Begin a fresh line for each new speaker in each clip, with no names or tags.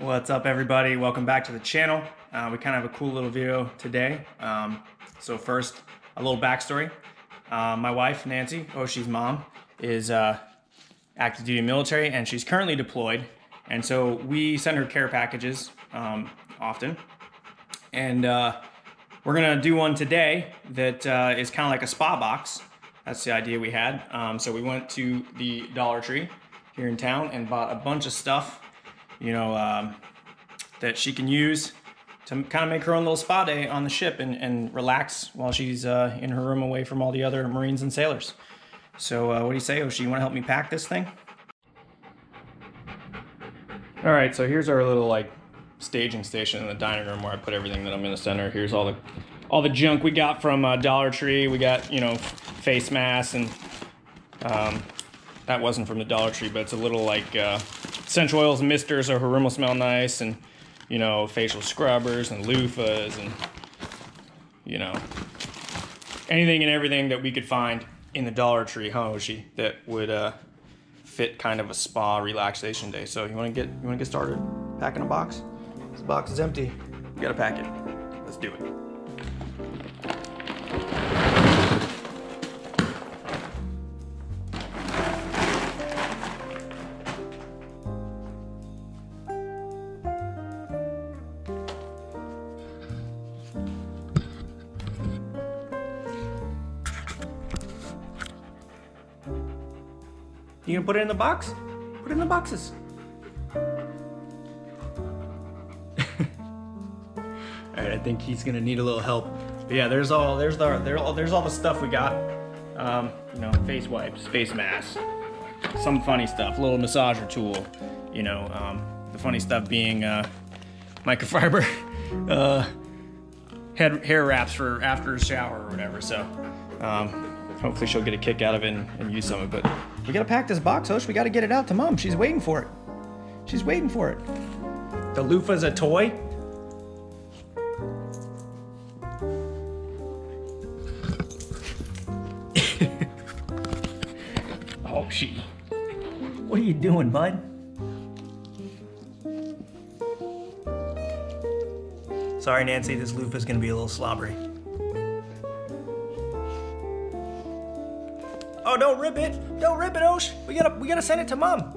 What's up everybody? Welcome back to the channel. Uh, we kind of have a cool little video today. Um, so first, a little backstory. Uh, my wife, Nancy, Oshie's mom, is uh, active duty military and she's currently deployed. And so we send her care packages um, often. And uh, we're gonna do one today that uh, is kind of like a spa box. That's the idea we had. Um, so we went to the Dollar Tree here in town and bought a bunch of stuff, you know, um, that she can use to kind of make her own little spa day on the ship and, and relax while she's uh, in her room away from all the other Marines and sailors. So uh, what do you say, Oshie? You want to help me pack this thing? All right, so here's our little like staging station in the dining room where I put everything that I'm in the center. Here's all the all the junk we got from uh, Dollar Tree. We got you know face masks and um, that wasn't from the Dollar Tree, but it's a little like uh, essential oils and misters so her room will smell nice and you know facial scrubbers and loofahs and you know anything and everything that we could find in the Dollar Tree, huh, Oshie, that would uh, fit kind of a spa relaxation day. So you want to get you want to get started packing a box? This box is empty. We gotta pack it. Let's do it. You gonna put it in the box? Put it in the boxes. All right, I think he's gonna need a little help. But yeah, there's all there's the there, there's all the stuff we got. Um, you know, face wipes, face masks, some funny stuff, little massager tool. You know, um, the funny stuff being uh, microfiber uh, head hair wraps for after a shower or whatever. So um, hopefully she'll get a kick out of it and, and use some of it. But we gotta pack this box, Hosh. We gotta get it out to mom. She's waiting for it. She's waiting for it. The loofah's a toy. oh, she. What are you doing, bud? Sorry, Nancy, this loofah's gonna be a little slobbery. Don't rip it! Don't rip it, Osh! We gotta, we gotta send it to mom.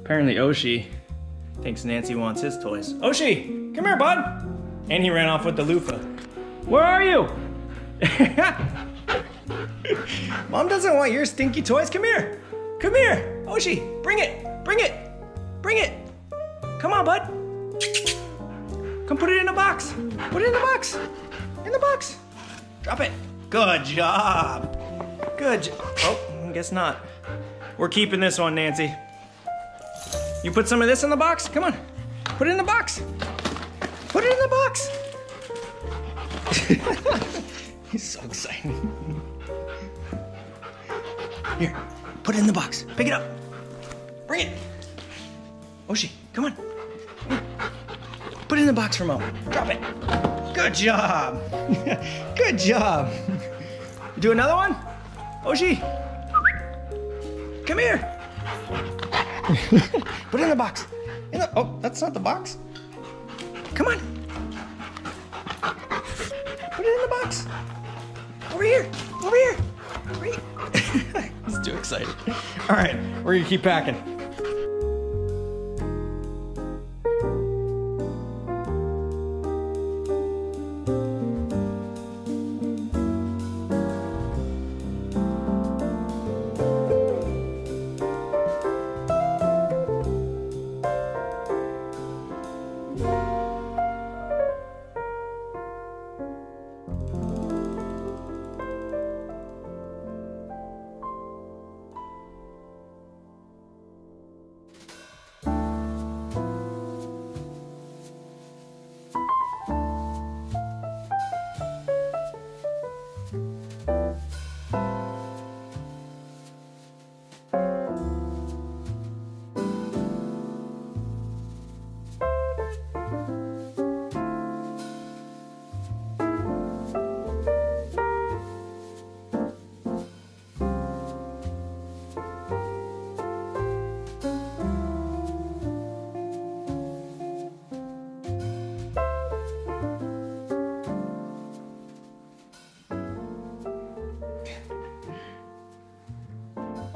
Apparently, Oshie thinks Nancy wants his toys. Oshie, come here, bud! And he ran off with the loofah. Where are you? Mom doesn't want your stinky toys. Come here. Come here. Oshie, bring it. Bring it. Bring it. Come on, bud. Come put it in a box. Put it in the box. In the box. Drop it. Good job. Good Oh, I guess not. We're keeping this one, Nancy. You put some of this in the box? Come on. Put it in the box. Put it in the box. He's so excited. Here, put it in the box. Pick it up. Bring it. Oshie, come on. Put it in the box for mom. Drop it. Good job. Good job. Do another one? Oshie. Come here. Put it in the box. In the, oh, that's not the box. Come on. Put it in the box. Over here. Over here. Over here. He's too excited. All right, we're gonna keep packing.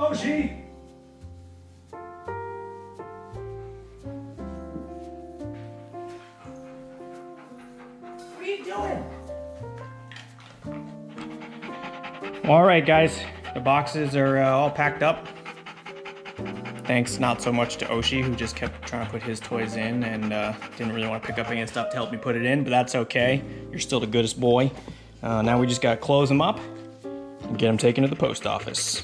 Oshie! What are you doing? All right, guys, the boxes are uh, all packed up. Thanks not so much to Oshie, who just kept trying to put his toys in and uh, didn't really want to pick up any stuff to help me put it in, but that's okay. You're still the goodest boy. Uh, now we just gotta close them up and get them taken to the post office.